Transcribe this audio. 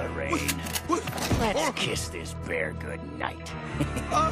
Lorraine. Let's kiss this bear good night. Oh,